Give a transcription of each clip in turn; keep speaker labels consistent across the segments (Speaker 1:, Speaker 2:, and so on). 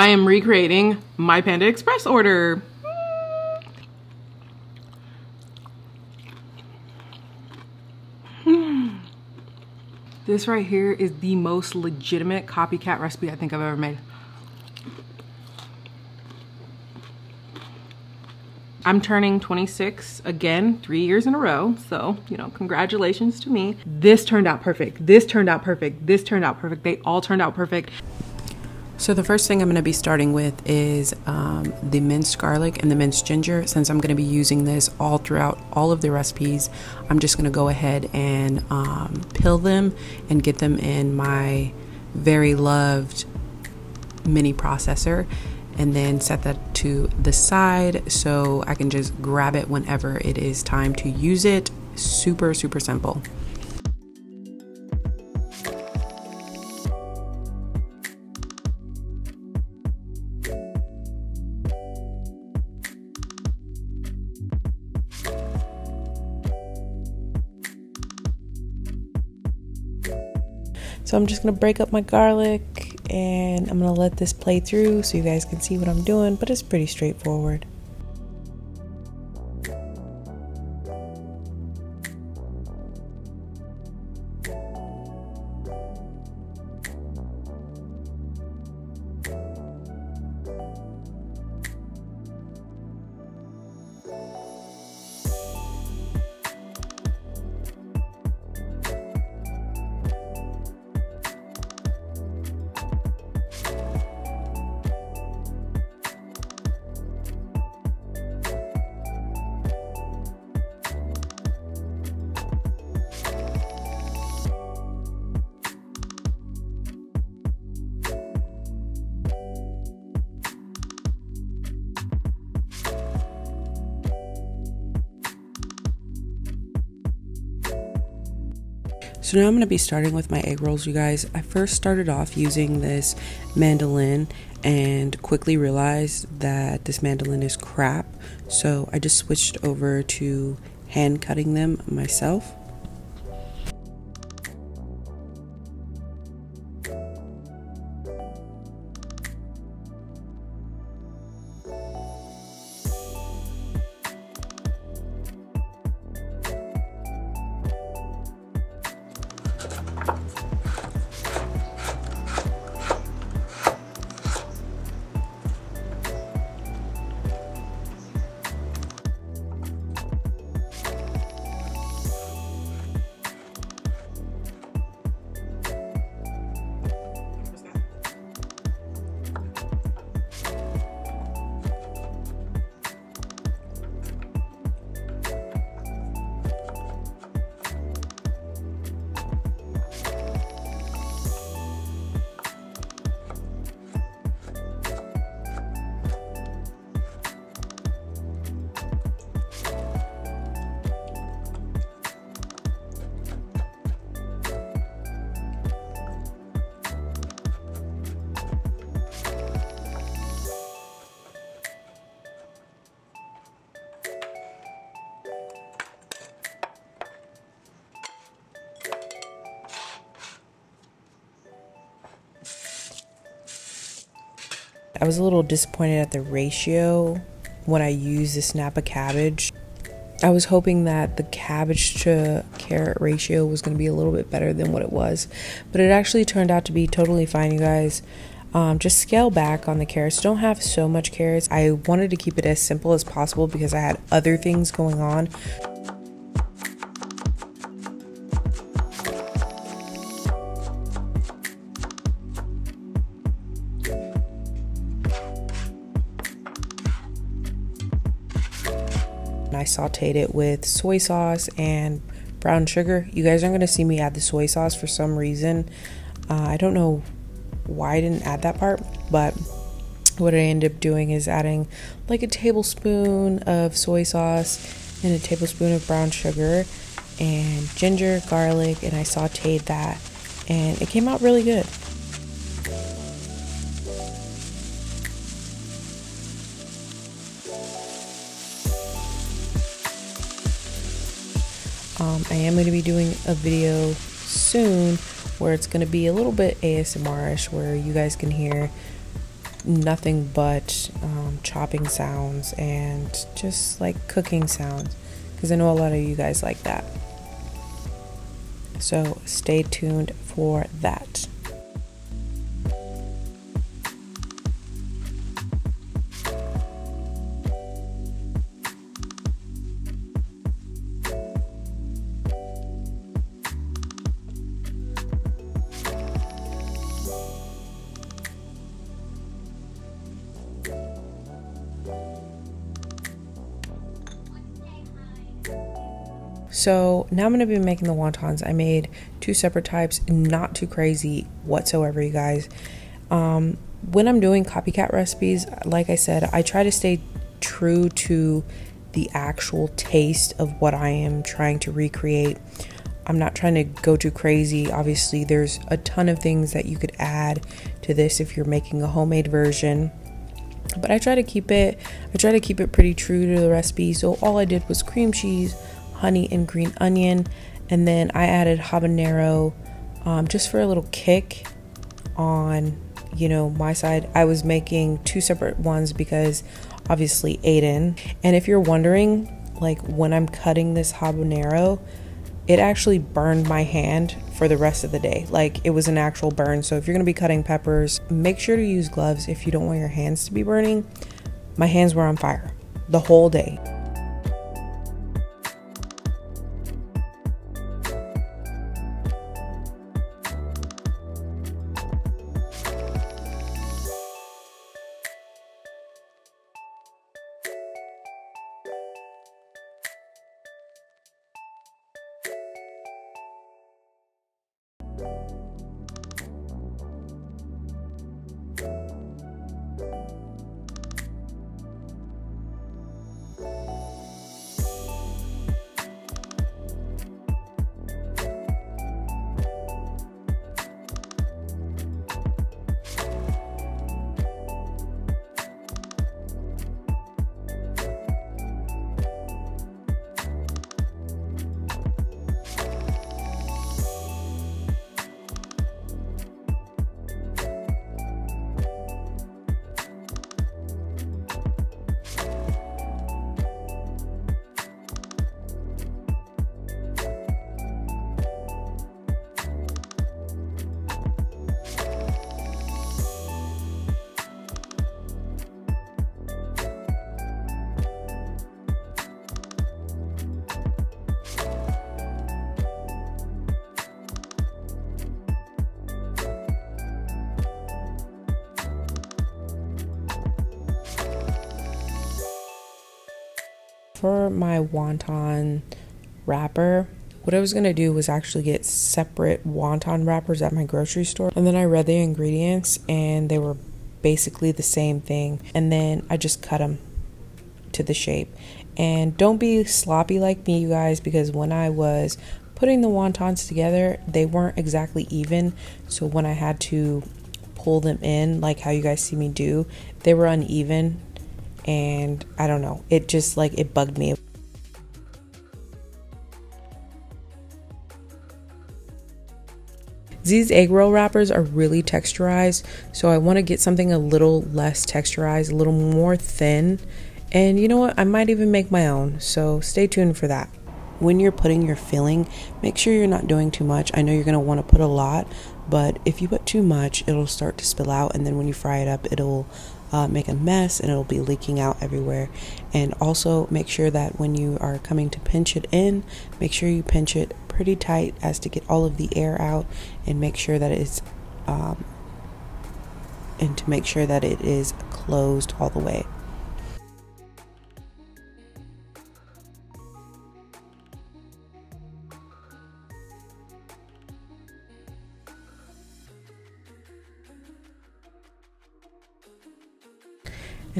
Speaker 1: I am recreating my Panda Express order. Hmm. This right here is the most legitimate copycat recipe I think I've ever made. I'm turning 26 again, three years in a row. So, you know, congratulations to me. This turned out perfect. This turned out perfect. This turned out perfect. They all turned out perfect.
Speaker 2: So the first thing I'm going to be starting with is um, the minced garlic and the minced ginger. Since I'm going to be using this all throughout all of the recipes, I'm just going to go ahead and um, pill them and get them in my very loved mini processor and then set that to the side so I can just grab it whenever it is time to use it. Super, super simple. So I'm just gonna break up my garlic and I'm gonna let this play through so you guys can see what I'm doing, but it's pretty straightforward. So now I'm going to be starting with my egg rolls, you guys. I first started off using this mandolin and quickly realized that this mandolin is crap. So I just switched over to hand cutting them myself. I was a little disappointed at the ratio when I used the napa cabbage. I was hoping that the cabbage to carrot ratio was going to be a little bit better than what it was, but it actually turned out to be totally fine, you guys. Um, just scale back on the carrots. Don't have so much carrots. I wanted to keep it as simple as possible because I had other things going on. Sauteed it with soy sauce and brown sugar. You guys aren't going to see me add the soy sauce for some reason. Uh, I don't know why I didn't add that part, but what I ended up doing is adding like a tablespoon of soy sauce and a tablespoon of brown sugar and ginger, garlic, and I sauteed that, and it came out really good. Am going to be doing a video soon where it's going to be a little bit ASMR-ish where you guys can hear nothing but um, chopping sounds and just like cooking sounds because I know a lot of you guys like that. So stay tuned for that. So now I'm going to be making the wontons. I made two separate types, not too crazy whatsoever, you guys. Um, when I'm doing copycat recipes, like I said, I try to stay true to the actual taste of what I am trying to recreate. I'm not trying to go too crazy. Obviously, there's a ton of things that you could add to this if you're making a homemade version. But I try to keep it I try to keep it pretty true to the recipe. So all I did was cream cheese, honey and green onion. And then I added habanero um, just for a little kick on, you know, my side. I was making two separate ones because obviously Aiden. And if you're wondering, like when I'm cutting this habanero, it actually burned my hand for the rest of the day. Like it was an actual burn. So if you're gonna be cutting peppers, make sure to use gloves if you don't want your hands to be burning. My hands were on fire the whole day. For my wonton wrapper, what I was gonna do was actually get separate wonton wrappers at my grocery store. And then I read the ingredients and they were basically the same thing. And then I just cut them to the shape. And don't be sloppy like me, you guys, because when I was putting the wontons together, they weren't exactly even. So when I had to pull them in, like how you guys see me do, they were uneven and I don't know, it just like it bugged me. These egg roll wrappers are really texturized, so I want to get something a little less texturized, a little more thin. And you know what? I might even make my own, so stay tuned for that. When you're putting your filling, make sure you're not doing too much. I know you're going to want to put a lot, but if you put too much, it'll start to spill out, and then when you fry it up, it'll uh, make a mess and it'll be leaking out everywhere. And also make sure that when you are coming to pinch it in, make sure you pinch it pretty tight as to get all of the air out and make sure that it's um, and to make sure that it is closed all the way.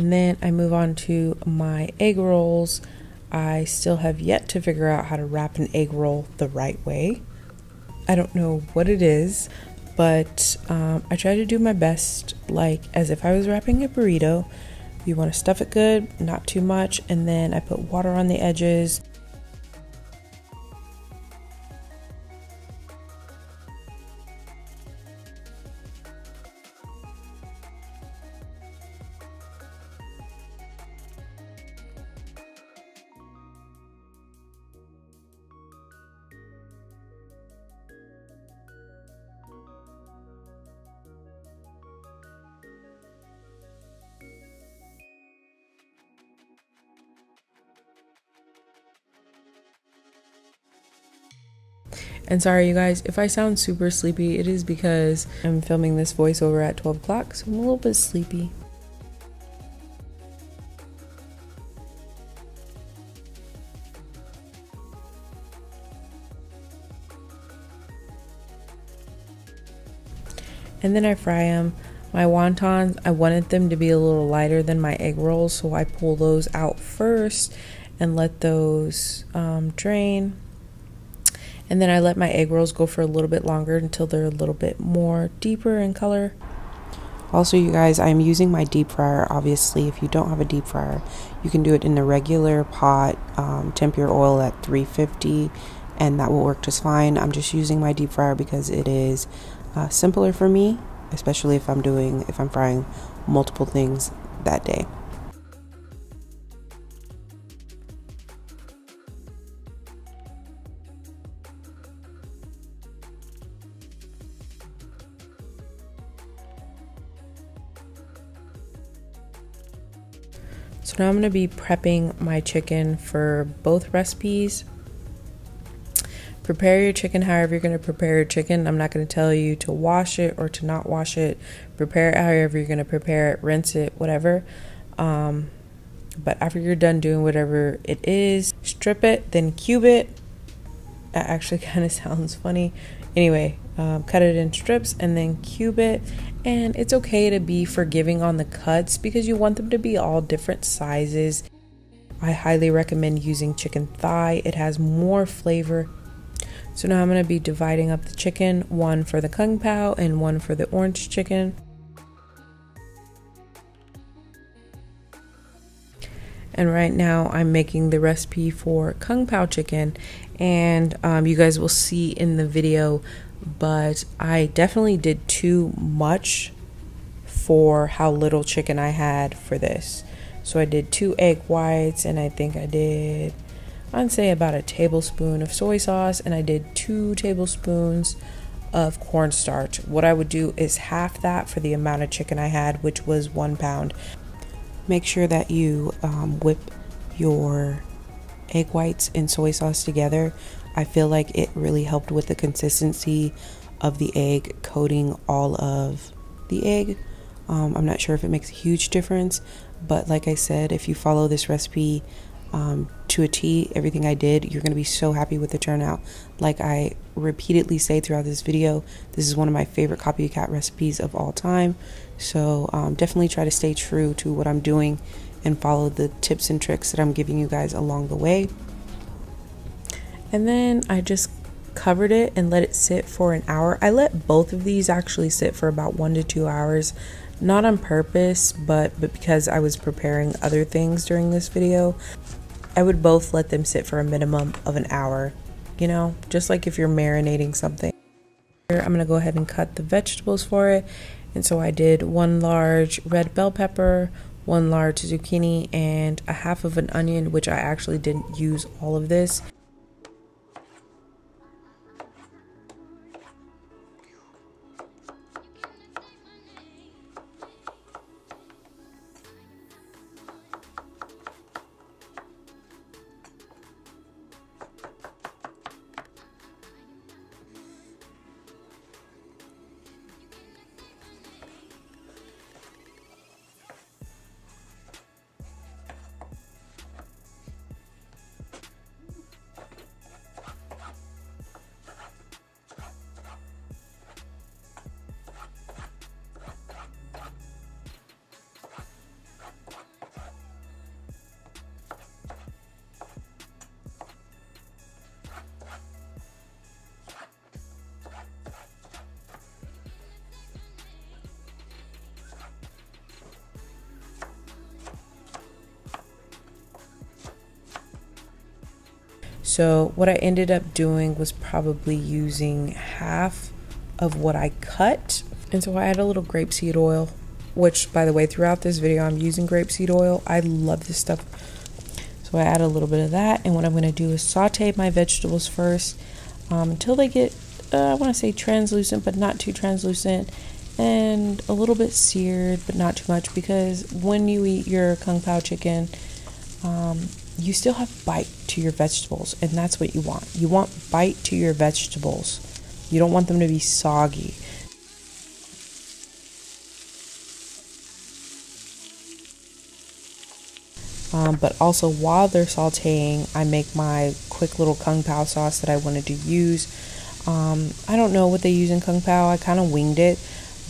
Speaker 2: And then I move on to my egg rolls. I still have yet to figure out how to wrap an egg roll the right way. I don't know what it is, but um, I try to do my best, like as if I was wrapping a burrito. You want to stuff it good, not too much, and then I put water on the edges And sorry, you guys, if I sound super sleepy, it is because I'm filming this voiceover at 12 o'clock, so I'm a little bit sleepy. And then I fry them. My wontons, I wanted them to be a little lighter than my egg rolls, so I pull those out first and let those um, drain and then I let my egg rolls go for a little bit longer until they're a little bit more deeper in color. Also, you guys, I'm using my deep fryer. Obviously, if you don't have a deep fryer, you can do it in a regular pot, um, temp your oil at 350, and that will work just fine. I'm just using my deep fryer because it is uh, simpler for me, especially if I'm doing, if I'm frying multiple things that day. Now I'm going to be prepping my chicken for both recipes. Prepare your chicken however you're going to prepare your chicken. I'm not going to tell you to wash it or to not wash it. Prepare it however you're going to prepare it, rinse it, whatever. Um, but after you're done doing whatever it is, strip it, then cube it. That actually kind of sounds funny. Anyway, um, cut it in strips and then cube it and it's okay to be forgiving on the cuts because you want them to be all different sizes. I highly recommend using chicken thigh, it has more flavor. So now I'm going to be dividing up the chicken one for the kung pao and one for the orange chicken. And right now I'm making the recipe for kung pao chicken, and um, you guys will see in the video but I definitely did too much for how little chicken I had for this. So I did two egg whites, and I think I did, I'd say about a tablespoon of soy sauce, and I did two tablespoons of cornstarch. What I would do is half that for the amount of chicken I had, which was one pound. Make sure that you um, whip your egg whites and soy sauce together I feel like it really helped with the consistency of the egg coating all of the egg. Um, I'm not sure if it makes a huge difference, but like I said, if you follow this recipe um, to a T, everything I did, you're going to be so happy with the turnout. Like I repeatedly say throughout this video, this is one of my favorite copycat recipes of all time. So um, definitely try to stay true to what I'm doing and follow the tips and tricks that I'm giving you guys along the way. And then I just covered it and let it sit for an hour. I let both of these actually sit for about one to two hours, not on purpose, but, but because I was preparing other things during this video. I would both let them sit for a minimum of an hour, you know, just like if you're marinating something. Here, I'm gonna go ahead and cut the vegetables for it. And so I did one large red bell pepper, one large zucchini, and a half of an onion, which I actually didn't use all of this. So what I ended up doing was probably using half of what I cut. And so I add a little grapeseed oil, which by the way, throughout this video, I'm using grapeseed oil. I love this stuff. So I add a little bit of that. And what I'm gonna do is saute my vegetables first um, until they get, uh, I wanna say translucent, but not too translucent and a little bit seared, but not too much because when you eat your kung pao chicken, um, you still have bite to your vegetables, and that's what you want. You want bite to your vegetables. You don't want them to be soggy. Um, but also while they're sauteing, I make my quick little kung pao sauce that I wanted to use. Um, I don't know what they use in kung pao. I kind of winged it,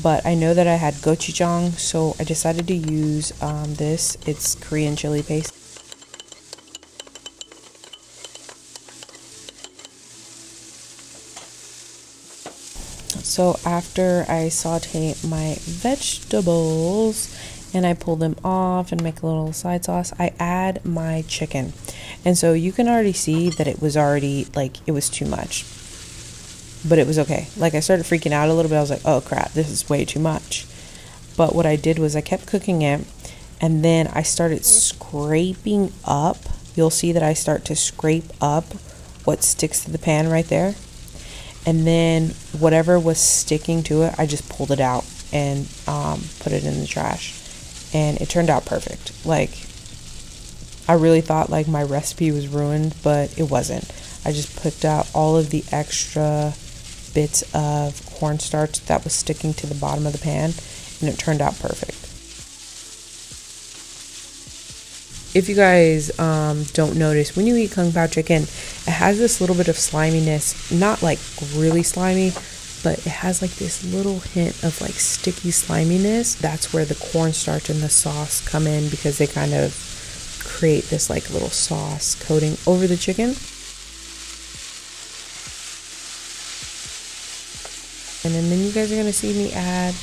Speaker 2: but I know that I had gochujang, so I decided to use um, this. It's Korean chili paste. So after I saute my vegetables and I pull them off and make a little side sauce, I add my chicken. And so you can already see that it was already like it was too much. But it was okay. Like I started freaking out a little bit. I was like, "Oh crap, this is way too much." But what I did was I kept cooking it and then I started scraping up. You'll see that I start to scrape up what sticks to the pan right there. And then whatever was sticking to it, I just pulled it out and um, put it in the trash and it turned out perfect. Like I really thought like my recipe was ruined, but it wasn't. I just picked out all of the extra bits of cornstarch that was sticking to the bottom of the pan and it turned out perfect. If you guys um, don't notice, when you eat Kung Pao chicken, it has this little bit of sliminess, not like really slimy, but it has like this little hint of like sticky sliminess. That's where the cornstarch and the sauce come in because they kind of create this like little sauce coating over the chicken. And then, then you guys are going to see me add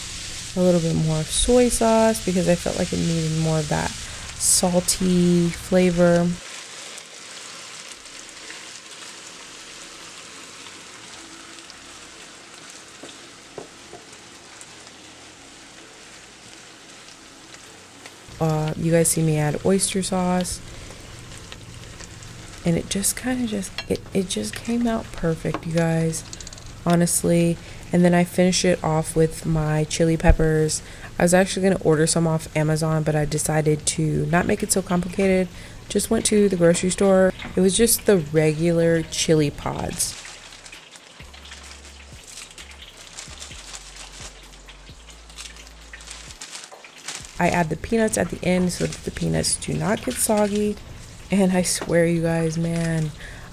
Speaker 2: a little bit more soy sauce because I felt like it needed more of that salty flavor. Uh, you guys see me add oyster sauce. And it just kind of just, it, it just came out perfect, you guys. Honestly. And then I finish it off with my chili peppers. I was actually going to order some off Amazon, but I decided to not make it so complicated. Just went to the grocery store. It was just the regular chili pods. I add the peanuts at the end so that the peanuts do not get soggy. And I swear, you guys, man,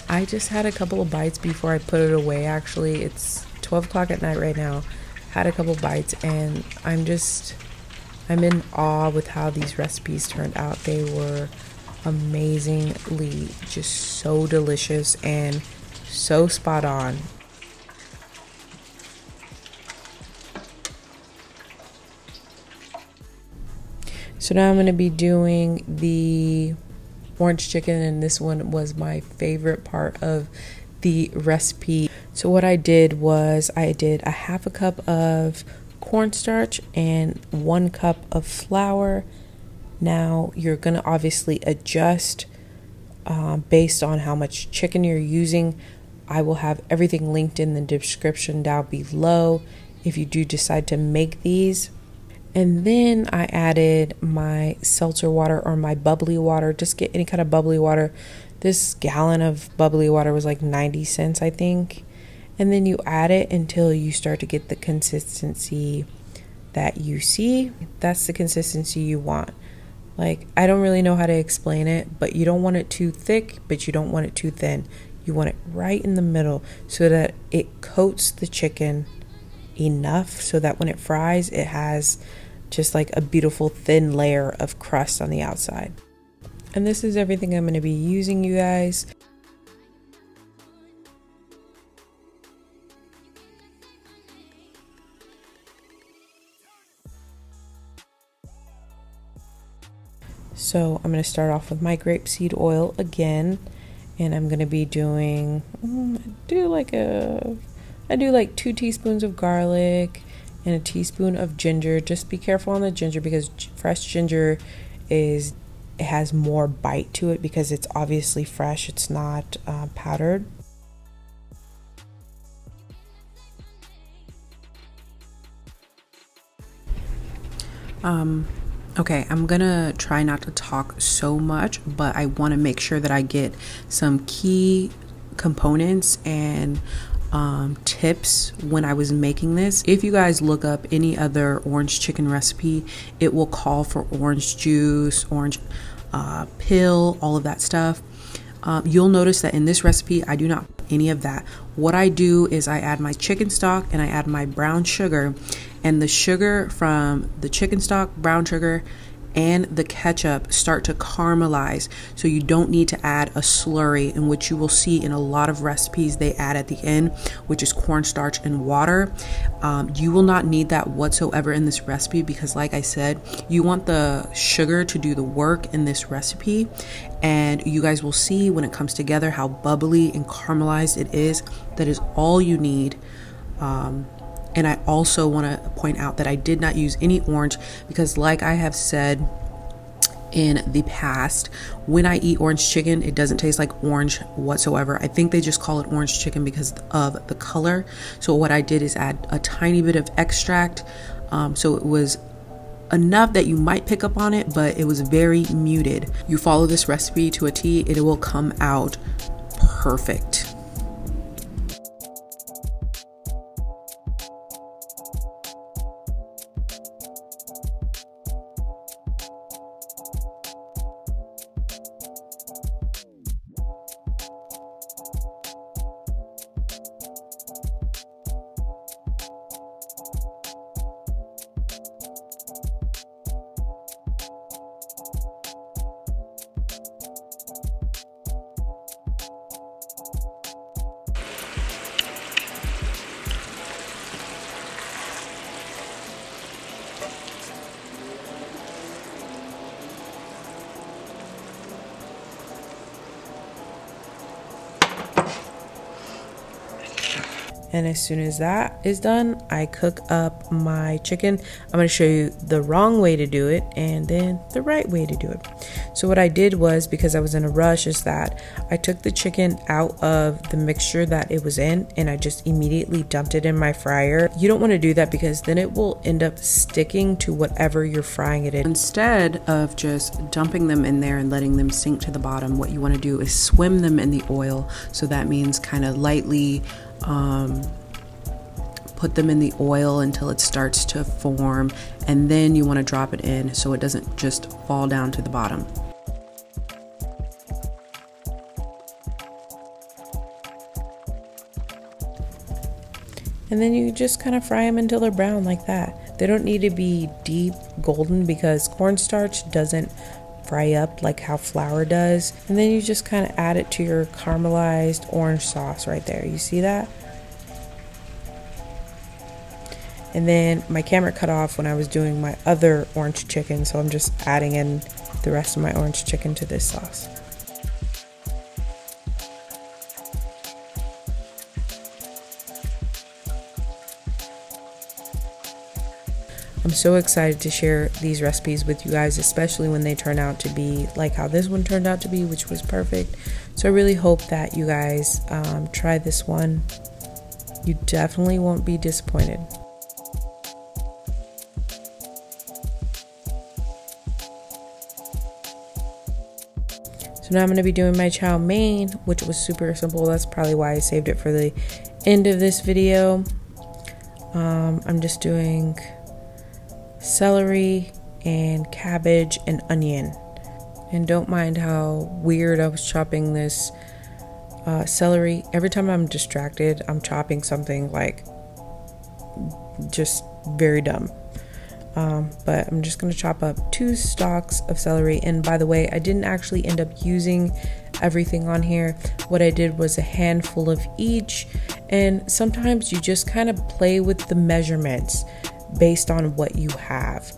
Speaker 2: I just had a couple of bites before I put it away. Actually, it's 12 o'clock at night right now. Had a couple bites, and I'm just, I'm in awe with how these recipes turned out. They were amazingly just so delicious and so spot on. So now I'm going to be doing the orange chicken, and this one was my favorite part of the recipe. So, what I did was I did a half a cup of cornstarch and one cup of flour. Now, you're going to obviously adjust um, based on how much chicken you're using. I will have everything linked in the description down below if you do decide to make these. And then I added my seltzer water or my bubbly water. Just get any kind of bubbly water. This gallon of bubbly water was like 90 cents, I think. And then you add it until you start to get the consistency that you see. That's the consistency you want. Like, I don't really know how to explain it, but you don't want it too thick, but you don't want it too thin. You want it right in the middle so that it coats the chicken enough so that when it fries, it has just like a beautiful thin layer of crust on the outside. And this is everything I'm going to be using, you guys. So I'm going to start off with my grapeseed oil again. And I'm going to be doing, mm, do like a, I do like two teaspoons of garlic, and a teaspoon of ginger. Just be careful on the ginger because fresh ginger is it has more bite to it because it's obviously fresh. It's not uh, powdered. Um, Okay, I'm gonna try not to talk so much, but I wanna make sure that I get some key components and um, tips when I was making this. If you guys look up any other orange chicken recipe, it will call for orange juice, orange uh, pill, all of that stuff. Um, you'll notice that in this recipe, I do not any of that. What I do is I add my chicken stock and I add my brown sugar, and the sugar from the chicken stock, brown sugar, and the ketchup start to caramelize. So you don't need to add a slurry, in which you will see in a lot of recipes they add at the end, which is cornstarch and water. Um, you will not need that whatsoever in this recipe because, like I said, you want the sugar to do the work in this recipe. And you guys will see when it comes together how bubbly and caramelized it is. That is all you need. Um, and I also want to point out that I did not use any orange because, like I have said in the past, when I eat orange chicken, it doesn't taste like orange whatsoever. I think they just call it orange chicken because of the color. So, what I did is add a tiny bit of extract. Um, so, it was enough that you might pick up on it, but it was very muted. You follow this recipe to a T, it will come out perfect. And as soon as that is done, I cook up my chicken. I'm going to show you the wrong way to do it and then the right way to do it. So what I did was because I was in a rush is that I took the chicken out of the mixture that it was in and I just immediately dumped it in my fryer. You don't want to do that because then it will end up sticking to whatever you're frying it in. Instead of just dumping them in there and letting them sink to the bottom, what you want to do is swim them in the oil. So that means kind of lightly um, put them in the oil until it starts to form, and then you want to drop it in so it doesn't just fall down to the bottom. And then you just kind of fry them until they're brown like that. They don't need to be deep golden because cornstarch doesn't fry up like how flour does. And then you just kind of add it to your caramelized orange sauce right there. You see that? And then my camera cut off when I was doing my other orange chicken, so I'm just adding in the rest of my orange chicken to this sauce. I'm so excited to share these recipes with you guys, especially when they turn out to be like how this one turned out to be, which was perfect. So I really hope that you guys um, try this one. You definitely won't be disappointed. So now I'm going to be doing my chow mein, which was super simple. That's probably why I saved it for the end of this video. Um, I'm just doing celery and cabbage and onion. And don't mind how weird I was chopping this uh, celery. Every time I'm distracted, I'm chopping something like just very dumb. Um, but I'm just to chop up two stalks of celery. And by the way, I didn't actually end up using everything on here. What I did was a handful of each. And sometimes you just kind of play with the measurements based on what you have.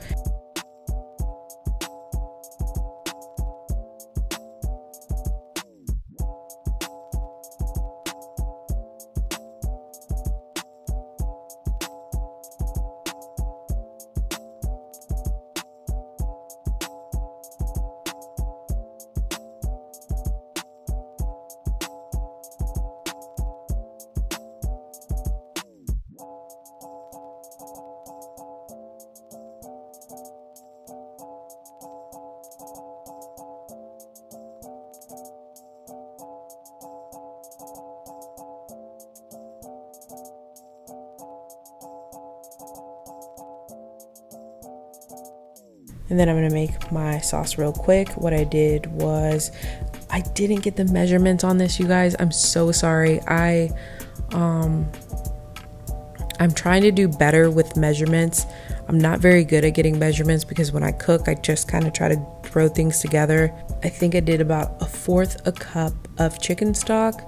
Speaker 2: And then I'm gonna make my sauce real quick. What I did was I didn't get the measurements on this, you guys. I'm so sorry. I um I'm trying to do better with measurements. I'm not very good at getting measurements because when I cook, I just kind of try to throw things together. I think I did about a fourth a cup of chicken stock.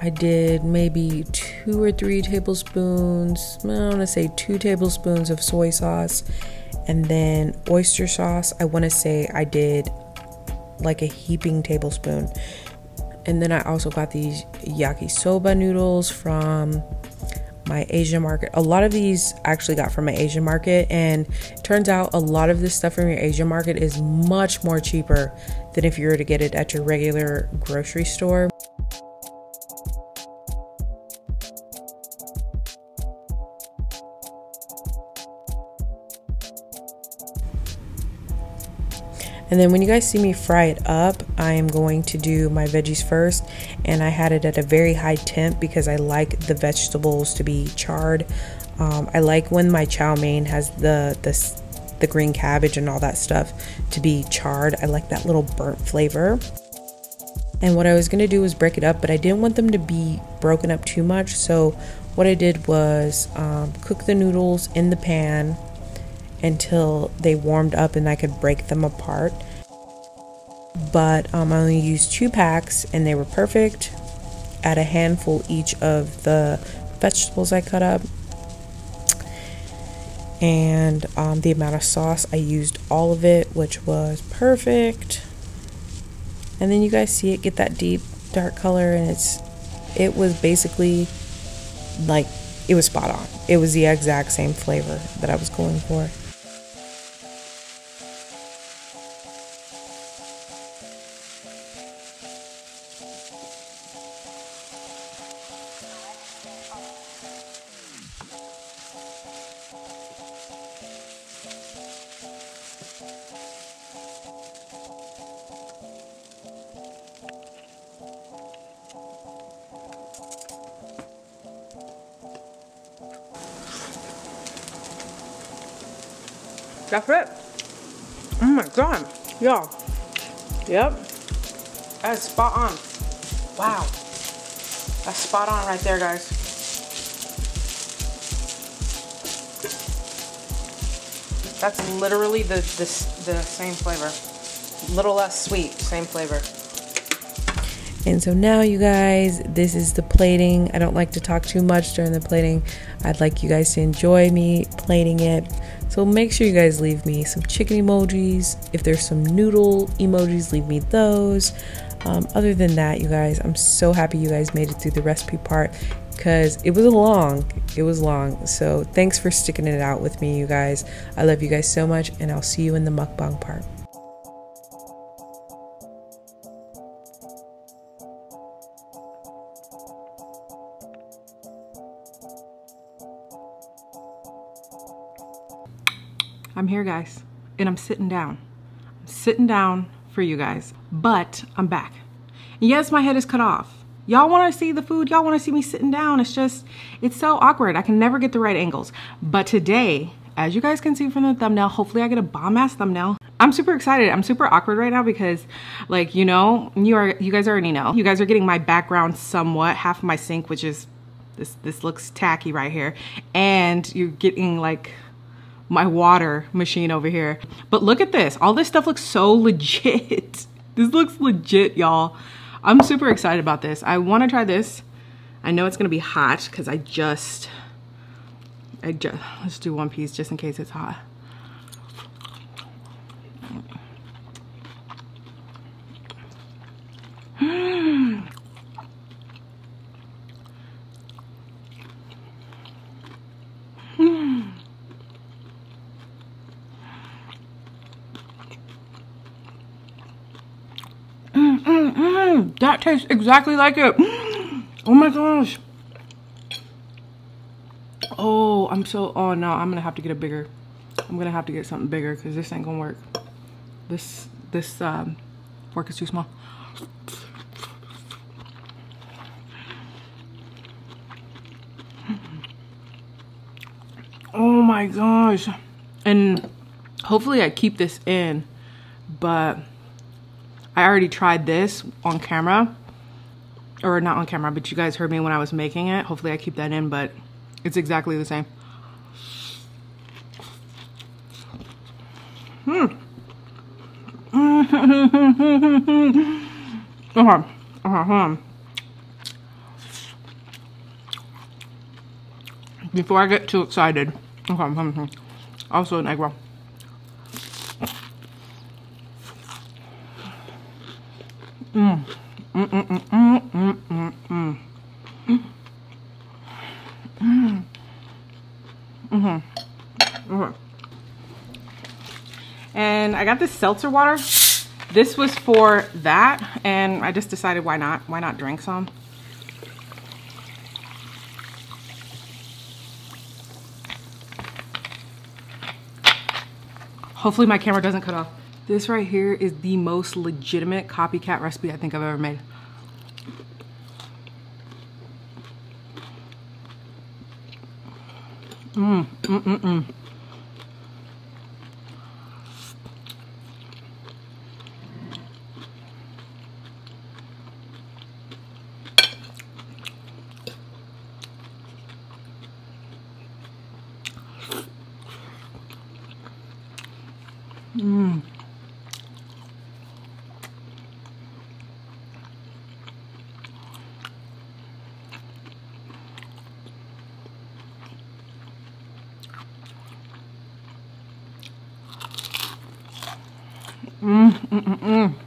Speaker 2: I did maybe two or three tablespoons, I want to say two tablespoons of soy sauce, and then oyster sauce. I want to say I did like a heaping tablespoon. And then I also got these yakisoba noodles from my Asian market. A lot of these actually got from my Asian market, and turns out a lot of this stuff from your Asian market is much more cheaper than if you were to get it at your regular grocery store. And then when you guys see me fry it up, I am going to do my veggies first. And I had it at a very high temp because I like the vegetables to be charred. Um, I like when my chow mein has the, the, the green cabbage and all that stuff to be charred. I like that little burnt flavor. And what I was going to do was break it up, but I didn't want them to be broken up too much. So what I did was um, cook the noodles in the pan until they warmed up and I could break them apart. But um, I only used two packs and they were perfect. Add a handful each of the vegetables I cut up. And um, the amount of sauce, I used all of it, which was perfect. And then you guys see it get that deep dark color and it's it was basically like it was spot on. It was the exact same flavor that I was going for.
Speaker 1: That's it. Oh my god. Y'all. Yep. That's spot on. Wow. That's spot on right there, guys. That's literally the, the, the same flavor. Little less sweet, same flavor.
Speaker 2: And so now, you guys, this is the plating. I don't like to talk too much during the plating. I'd like you guys to enjoy me plating it. So make sure you guys leave me some chicken emojis. If there's some noodle emojis, leave me those. Um, other than that, you guys, I'm so happy you guys made it through the recipe part because it was long. It was long. So thanks for sticking it out with me, you guys. I love you guys so much, and I'll see you in the mukbang part.
Speaker 1: Here, guys, and I'm sitting down. I'm sitting down for you guys, but I'm back. And yes, my head is cut off. Y'all want to see the food? Y'all want to see me sitting down? It's just, it's so awkward. I can never get the right angles. But today, as you guys can see from the thumbnail, hopefully I get a bomb ass thumbnail. I'm super excited. I'm super awkward right now because like, you know, you are, you guys already know. You guys are getting my background somewhat, half of my sink, which is this, this looks tacky right here. And you're getting like my water machine over here. But look at this. All this stuff looks so legit. this looks legit, y'all. I'm super excited about this. I want to try this. I know it's going to be hot because I just, I just, let's do one piece just in case it's hot. That tastes exactly like it. Oh my gosh. Oh, I'm so, oh no, I'm gonna have to get a bigger, I'm gonna have to get something bigger because this ain't gonna work. This, this um, fork is too small. Oh my gosh. And hopefully I keep this in, but I already tried this on camera or not on camera, but you guys heard me when I was making it. Hopefully I keep that in, but it's exactly the same. Hmm. okay. On. Before I get too excited. Okay, also an egg roll. Mm. Mm mm mm mm mm mm mm. Mm. Mm-hmm. Okay. And I got this seltzer water. This was for that, and I just decided why not? Why not drink some? Hopefully my camera doesn't cut off. This right here is the most legitimate copycat recipe I think I've ever made. Mmm. Mmm. Mm, mm, mm, mm.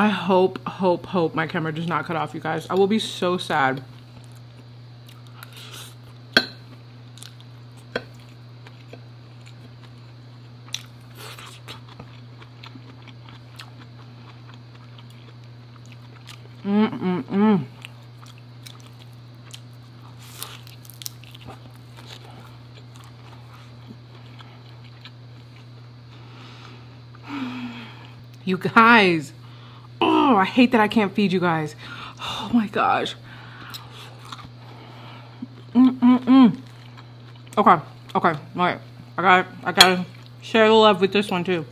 Speaker 1: I hope, hope, hope my camera does not cut off, you guys. I will be so sad. Mm-mm-mm. You guys. I hate that I can't feed you guys. Oh my gosh. Mm-mm-mm. Okay, okay, all right. I got I gotta share the love with this one too.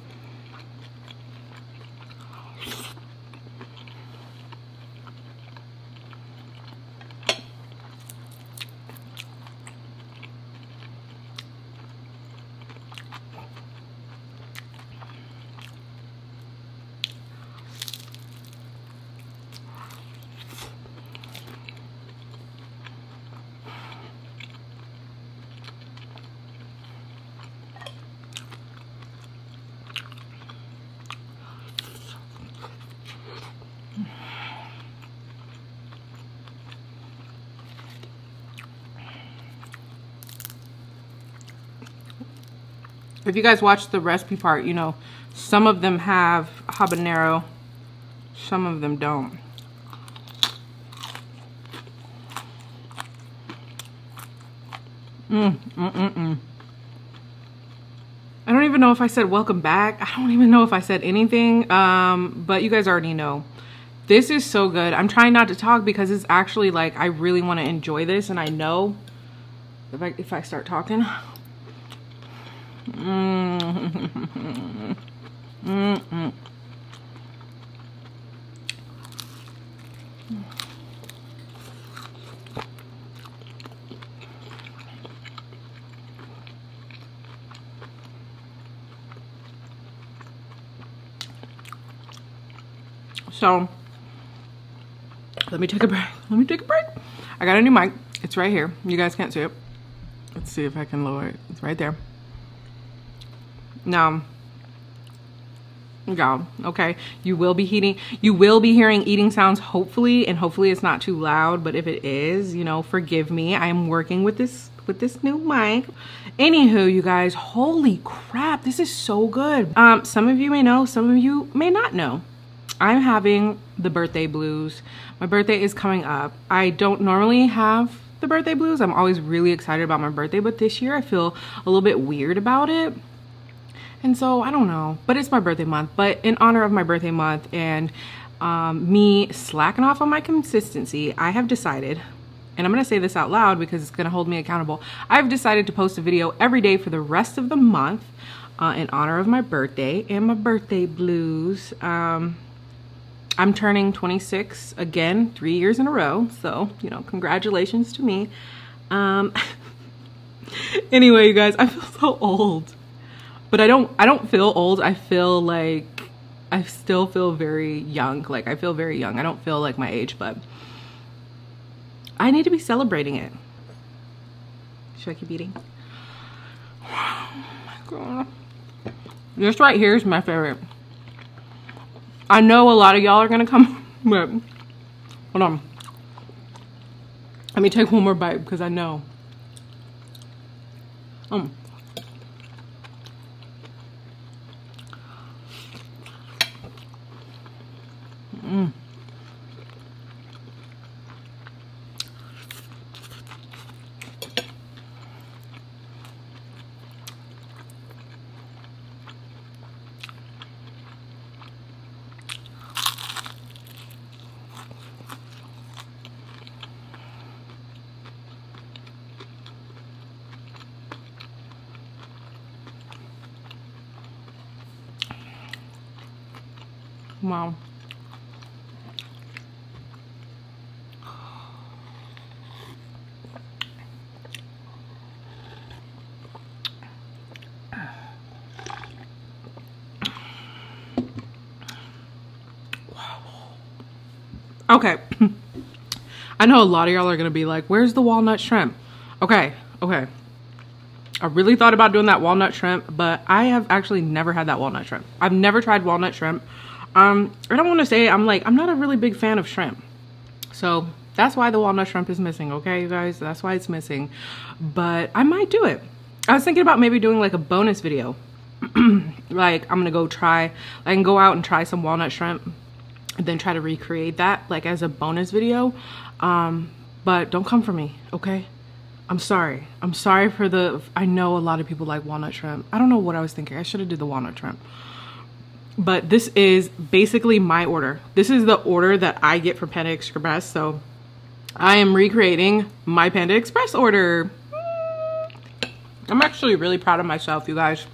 Speaker 1: If you guys watch the recipe part, you know, some of them have habanero, some of them don't. Mm, mm, mm, mm. I don't even know if I said welcome back. I don't even know if I said anything, um, but you guys already know. This is so good. I'm trying not to talk because it's actually like, I really want to enjoy this and I know if I, if I start talking, Mm. Mm -mm. So, let me take a break. Let me take a break. I got a new mic. It's right here. You guys can't see it. Let's see if I can lower it. It's right there. No. Go. Okay. You will be heating. You will be hearing eating sounds, hopefully, and hopefully it's not too loud. But if it is, you know, forgive me. I am working with this with this new mic. Anywho, you guys, holy crap, this is so good. Um, some of you may know, some of you may not know. I'm having the birthday blues. My birthday is coming up. I don't normally have the birthday blues. I'm always really excited about my birthday, but this year I feel a little bit weird about it And so I don't know, but it's my birthday month. But in honor of my birthday month and um, me slacking off on my consistency, I have decided, and I'm gonna say this out loud because it's gonna hold me accountable. I've decided to post a video every day for the rest of the month uh, in honor of my birthday and my birthday blues. Um, I'm turning 26 again, three years in a row. So, you know, congratulations to me. Um, anyway, you guys, I feel so old, but I don't, I don't feel old. I feel like I still feel very young. Like I feel very young. I don't feel like my age, but I need to be celebrating it. Should I keep eating? Oh my God. This right here is my favorite. I know a lot of y'all are gonna come, but hold on. Let me take one more bite because I know. Um. Mm. Wow. Okay. I know a lot of y'all are going to be like, where's the walnut shrimp? Okay, okay. I really thought about doing that walnut shrimp, but I have actually never had that walnut shrimp. I've never tried walnut shrimp. Um, I don't want to say I'm like, I'm not a really big fan of shrimp. So that's why the walnut shrimp is missing, okay, you guys? That's why it's missing. But I might do it. I was thinking about maybe doing like a bonus video. like I'm gonna go try, I can go out and try some walnut shrimp then try to recreate that like as a bonus video. Um, but don't come for me, okay? I'm sorry. I'm sorry for the, I know a lot of people like walnut shrimp. I don't know what I was thinking. I should have did the walnut shrimp. But this is basically my order. This is the order that I get for Panda Express. So I am recreating my Panda Express order. I'm actually really proud of myself, you guys.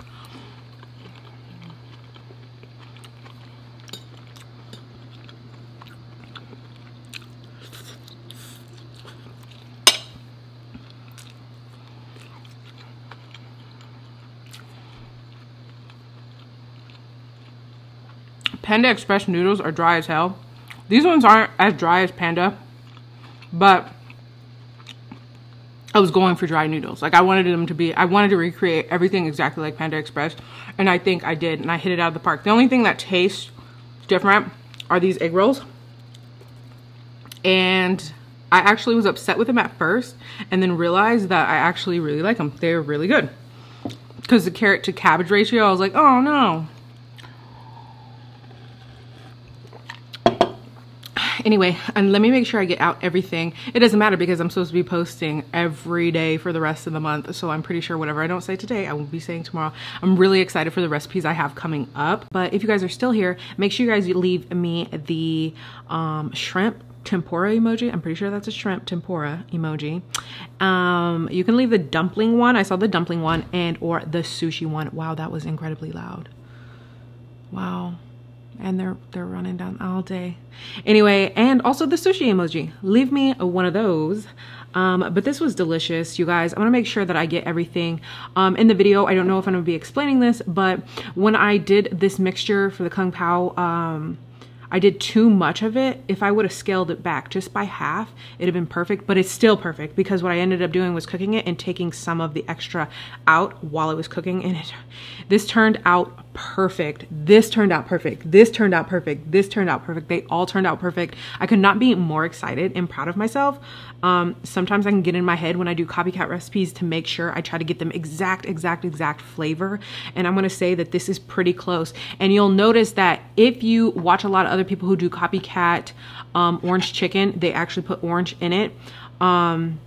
Speaker 1: Panda Express noodles are dry as hell. These ones aren't as dry as Panda, but I was going for dry noodles. Like I wanted them to be, I wanted to recreate everything exactly like Panda Express. And I think I did, and I hit it out of the park. The only thing that tastes different are these egg rolls. And I actually was upset with them at first and then realized that I actually really like them. They're really good. Because the carrot to cabbage ratio, I was like, oh no, anyway and let me make sure i get out everything it doesn't matter because i'm supposed to be posting every day for the rest of the month so i'm pretty sure whatever i don't say today i will be saying tomorrow i'm really excited for the recipes i have coming up but if you guys are still here make sure you guys leave me the um, shrimp tempura emoji. I'm pretty sure that's a shrimp tempura emoji. Um, you can leave the dumpling one. I saw the dumpling one and or the sushi one. Wow, that was incredibly loud. Wow and they're they're running down all day. Anyway and also the sushi emoji. Leave me one of those. Um, but this was delicious you guys. I'm gonna make sure that i get everything. Um, in the video i don't know if i'm gonna be explaining this but when i did this mixture for the kung pao um, I did too much of it. If I would have scaled it back just by half, it'd have been perfect, but it's still perfect because what I ended up doing was cooking it and taking some of the extra out while I was cooking and it, this turned out perfect. This turned out perfect. This turned out perfect. This turned out perfect. They all turned out perfect. I could not be more excited and proud of myself. Um, sometimes I can get in my head when I do copycat recipes to make sure I try to get them exact, exact, exact flavor. And I'm gonna say that this is pretty close. And you'll notice that if you watch a lot of other people who do copycat um, orange chicken, they actually put orange in it. Um,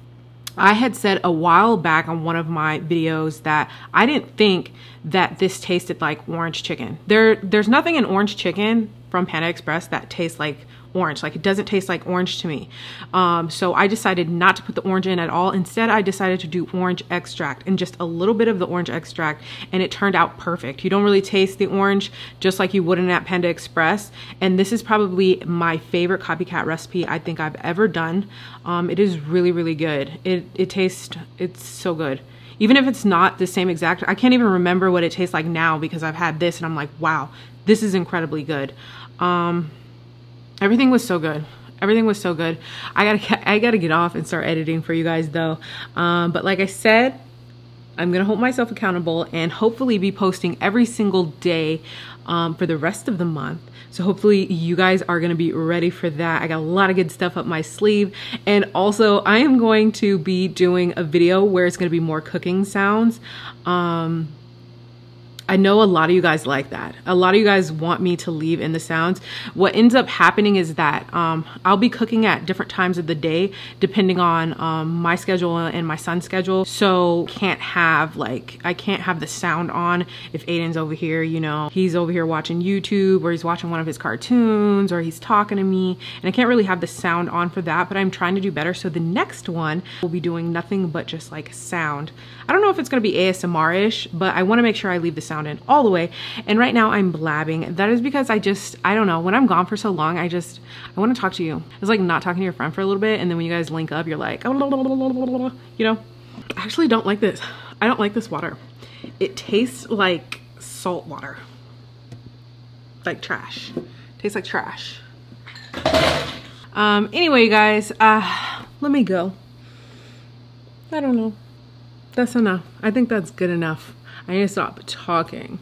Speaker 1: I had said a while back on one of my videos that I didn't think that this tasted like orange chicken. There, there's nothing in orange chicken from Panda Express that tastes like orange. Like it doesn't taste like orange to me. Um, so I decided not to put the orange in at all. Instead, I decided to do orange extract and just a little bit of the orange extract and it turned out perfect. You don't really taste the orange just like you wouldn't at Panda Express. And this is probably my favorite copycat recipe I think I've ever done. Um, it is really, really good. It, it tastes, it's so good even if it's not the same exact i can't even remember what it tastes like now because i've had this and i'm like wow this is incredibly good um, everything was so good. Everything was so good. I gotta i gotta get off and start editing for you guys though. Um, but like i said i'm gonna hold myself accountable and hopefully be posting every single day um, for the rest of the month. So hopefully you guys are gonna be ready for that. I got a lot of good stuff up my sleeve. And also i am going to be doing a video where it's gonna be more cooking sounds. Um, I know a lot of you guys like that. A lot of you guys want me to leave in the sounds. What ends up happening is that um, I'll be cooking at different times of the day depending on um, my schedule and my son's schedule. So can't have like, I can't have the sound on if Aiden's over here, you know, he's over here watching YouTube or he's watching one of his cartoons or he's talking to me and I can't really have the sound on for that, but I'm trying to do better. So the next one will be doing nothing but just like sound. I don't know if it's gonna be ASMR-ish, but I wanna make sure I leave the sound sound in all the way. And right now I'm blabbing. That is because I just, I don't know, when I'm gone for so long, I just, I want to talk to you. It's like not talking to your friend for a little bit. And then when you guys link up, you're like, you know, I actually don't like this. I don't like this water. It tastes like salt water. Like trash. Tastes like trash. Um, anyway, you guys, uh, let me go. I don't know. That's enough. I think that's good enough. I need to stop talking.